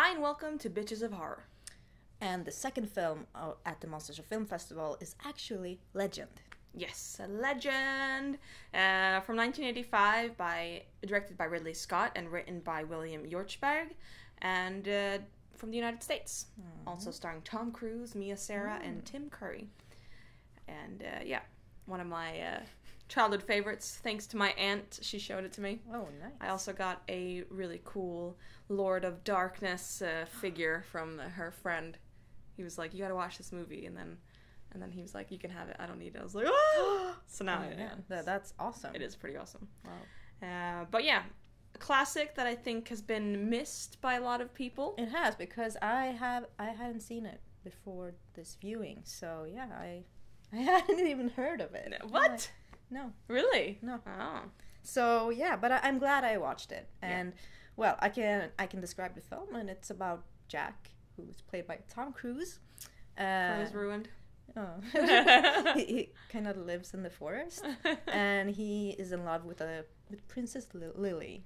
Hi, and welcome to Bitches of Horror. And the second film uh, at the Monsters of Film Festival is actually Legend. Yes, a legend uh, from 1985, by directed by Ridley Scott and written by William Hjortsberg, and uh, from the United States. Also starring Tom Cruise, Mia Sara, and Tim Curry. And uh, yeah, one of my uh, childhood favorites. Thanks to my aunt, she showed it to me. Oh, nice. I also got a really cool Lord of Darkness uh, figure from her friend. He was like, "You got to watch this movie," and then, and then he was like, "You can have it. I don't need it." I was like, "Oh!" So now, Oh, yeah. That, that's awesome. it is pretty awesome. Wow. Uh, but yeah, classic that I think has been missed by a lot of people. It has because I have I hadn't seen it before this viewing, so yeah, I I hadn't even heard of it. What? No. Really? No. Oh. So yeah, but I, I'm glad I watched it, and well, I can I can describe the film, and it's about Jack, who's played by Tom Cruise. Uh, was ruined. oh. he, he kind of lives in the forest, and he is in love with a with Princess Li- Lily.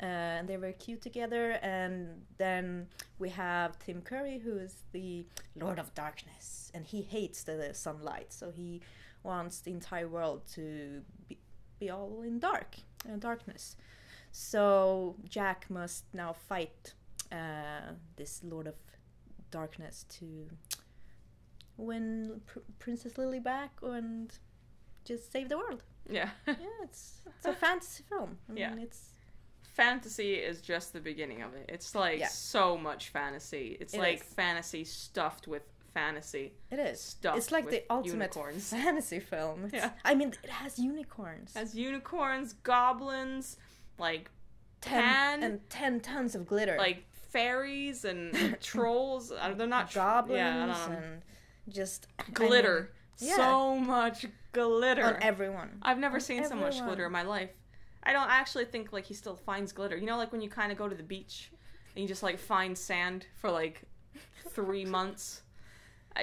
Uh, and they're very cute together. And then we have Tim Curry, who is the Lord of Darkness, and he hates the, the sunlight, so he wants the entire world to be, be all in dark, uh, darkness. So Jack must now fight uh, this Lord of Darkness to win Pr- Princess Lily back and just save the world. yeah. Yeah, it's it's a fantasy film. I mean, Yeah. it's fantasy is just the beginning of it. It's like Yeah. so much fantasy. It's It like is. fantasy stuffed with fantasy. it is. It's like the ultimate unicorns. fantasy film. It's- Yeah. I mean, it has unicorns. Has unicorns, goblins, like ten pan, and ten tons of glitter. like fairies and trolls. They're not goblins yeah, I don't know. and just I mean, glitter. yeah. So much glitter. on everyone. I've never on seen so much glitter in my life. I don't actually think like he still finds glitter. You know, like when you kind of go to the beach and you just like find sand for like three months.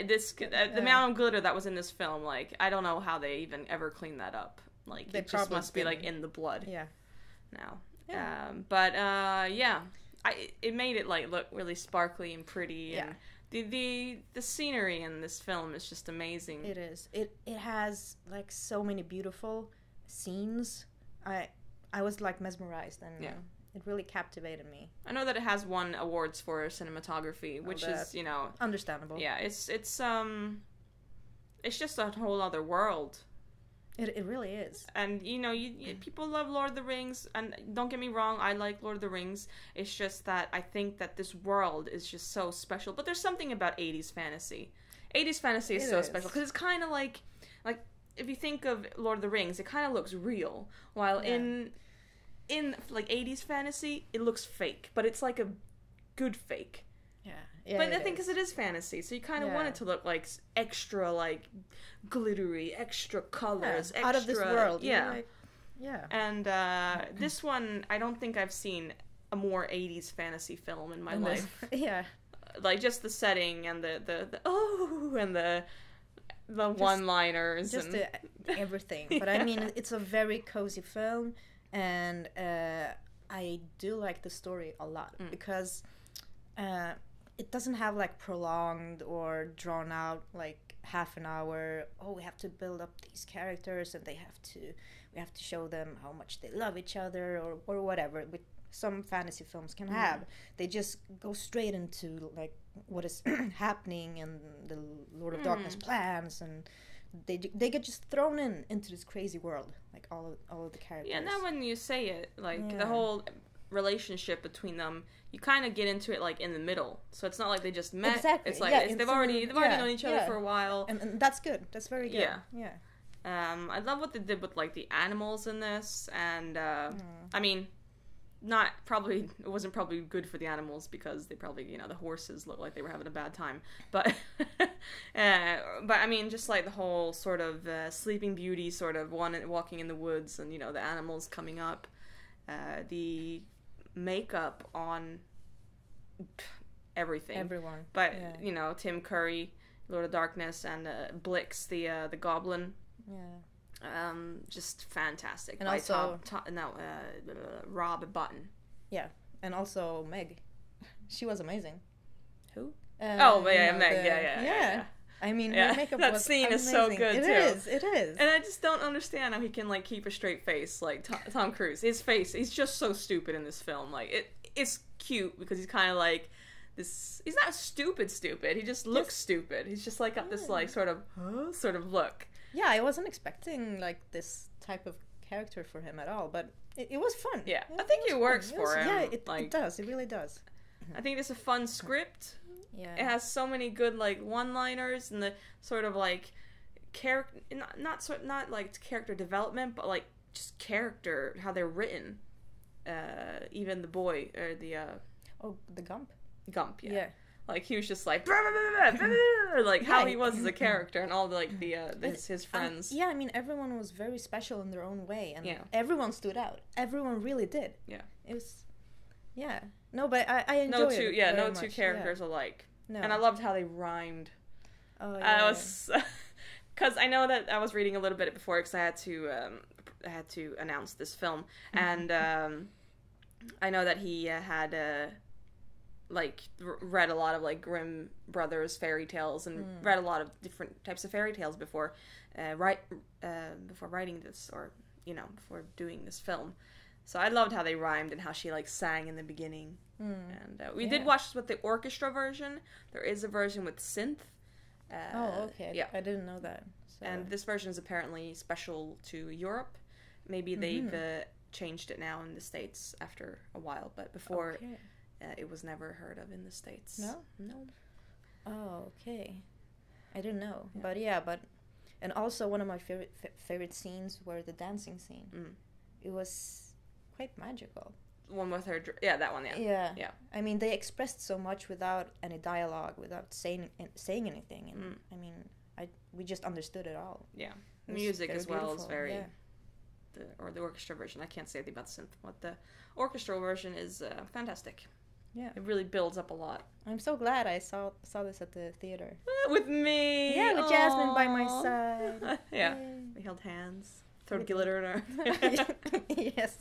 This uh, the Yeah. amount of glitter that was in this film, like I don't know how they even ever cleaned that up. Like They it just must be like in the blood Yeah. now. Yeah. Um, but uh, yeah, I it made it like look really sparkly and pretty, and Yeah. the the the scenery in this film is just amazing. It is. It it has like so many beautiful scenes. I I was like mesmerized and Yeah. It really captivated me. I know that it has won awards for cinematography, which is you know Understandable. yeah, it's it's um, it's just a whole other world. It it really is. And you know, you, you people love Lord of the Rings, and don't get me wrong, I like Lord of the Rings. It's just that I think that this world is just so special. But there's something about '80s fantasy. '80s fantasy is It so is. special because it's kind of like, like if you think of Lord of the Rings, it kind of looks real, while Yeah. in in like '80s fantasy, it looks fake, but it's like a good fake. Yeah. yeah but I think because it is fantasy, so you kind of want it to look like extra, like glittery, extra colors, Yeah, out of this world. you're Yeah, like- yeah. and uh, this one, I don't think I've seen a more '80s fantasy film in my And life. the- yeah. like just the setting and the the, the oh and the the one-liners Just and the, everything. But I mean, it's a very cozy film, and uh, I do like the story a lot Mm. because uh, it doesn't have like prolonged or drawn out like half an hour. Oh, we have to build up these characters, and they have to we have to show them how much they love each other or or whatever. With some fantasy films can have, they just go straight into like what is happening and the Lord of Darkness plans and they they get just thrown in into this crazy world like all of all of the characters yeah. Now when you say it, like the whole relationship between them, you kind of get into it like in the middle. So it's not like they just met. Exactly, It's like yeah, it's, they've already they've already yeah, known each other yeah. for a while. and, and that's good that's very good Yeah. yeah Um, I love what they did with like the animals in this, and uh, Mm. I mean, not probably it wasn't probably good for the animals because they probably you know the horses looked like they were having a bad time, but uh, but I mean just like the whole sort of uh, Sleeping Beauty sort of one walking in the woods and you know the animals coming up, uh, the makeup on everything, everyone but yeah. you know Tim Curry. Lord of Darkness and uh, Blix, the uh, the Goblin, yeah um, just fantastic. And by also- Tom, Tom, no, uh, Rob Button. Yeah, and also meg she was amazing. Who? Uh, oh, you yeah, know, Meg. the- yeah, yeah, yeah, yeah. I mean, Yeah, her makeup that scene is so good, It too. is, It is. And I just don't understand how he can like keep a straight face like Tom, Tom Cruise. His face, he's just so stupid in this film. Like it, it's cute because he's kind of like this. He's not stupid, stupid. He just looks stupid. He's just like got this like sort of huh, sort of look. Yeah, I wasn't expecting like this type of character for him at all, but it, it was fun. Yeah, It I think it fun. works was- for him, Yeah, it, like- it does. It really does. I think it's a fun script. Yeah. It has so many good like one-liners and the sort of like character, not not sort not like character development, but like just character how they're written. Uh, even the boy or the uh, oh, the Gump. Gump, yeah. Yeah. Like he was just like, like how Yeah. he was as a character, and all the, like the uh, his, his Um, friends. yeah, I mean, everyone was very special in their own way, and Yeah. everyone stood out. Everyone really did. Yeah. It was. Yeah. No, but I, I enjoyed no two, it yeah, no much, two yeah. characters alike. No. And I loved how they rhymed. Oh, yeah. I was, because I know that I was reading a little bit before because I had to, um, I had to announce this film, and um, I know that he uh, had uh, like r- read a lot of like Grimm brothers fairy tales and read a lot of different types of fairy tales before, uh, write uh, before writing this or you know before doing this film. So I loved how they rhymed and how she like sang in the beginning. And uh, we did watch this with the orchestra version. There is a version with synth. Uh, Oh, okay. Yeah, I didn't know that. So. and this version is apparently special to Europe. Maybe they've uh, changed it now in the states after a while, but before Okay. Uh, it was never heard of in the states. No? no. Oh, okay. I didn't know, but yeah, but and also one of my favorite fa- favorite scenes were the dancing scene. Mm. It was quite magical. One with her, dr- yeah, that one, yeah, Yeah. Yeah. I mean, they expressed so much without any dialogue, without saying saying anything, and Mm. I mean, I we just understood it all. yeah. It Music as well is very, yeah. the, or the orchestra version. I can't say anything about the synth, but the orchestral version is uh, fantastic. Yeah. It really builds up a lot. I'm so glad I saw saw this at the theater. With me. Yeah, with Jasmine by my side. yeah. Yay. We held hands. Throw glitter in our. yes.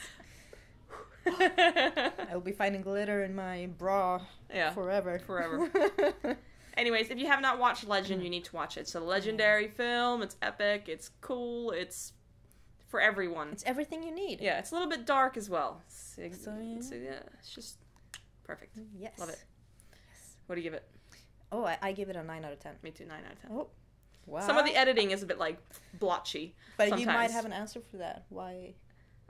I'll be finding glitter in my bra yeah. forever. Forever. Anyways, if you have not watched Legend, you need to watch it. It's a legendary film. It's epic. It's cool. It's for everyone. it's everything you need. Yeah, it's a little bit dark as well. It's, So, yeah. it's- yeah, it's just perfect. Yes. Love it. Yes. What do you give it? Oh, I, I give it a nine out of ten. Me too. Nine out of ten. Oh, wow. Some of the editing is a bit like blotchy. but you might have an answer for that. Why?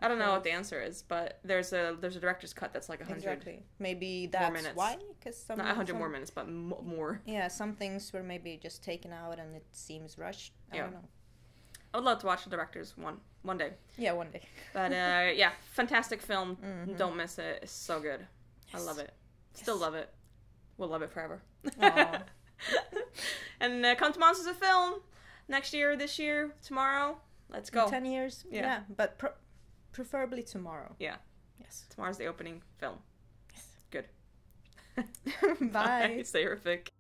I don't know what the answer is, but there's a there's a director's cut that's like a hundred, Exactly. Maybe that's minutes. why. Because some not a hundred some- more minutes, but m- more. Yeah, some things were maybe just taken out and it seems rushed. I Yeah. don't know. I would love to watch the director's one one day. Yeah, one day. But uh, yeah, fantastic film. Mhm. Don't miss it. It's so good. I love it. Still love it. We'll love it forever. And uh, come to Monsters of Film next year, this year, tomorrow. Let's In go. ten years. Yeah. Yeah, but preferably tomorrow. Yeah. Yes. Tomorrow's the opening film. Yes. Good. Bye. Stay horrific.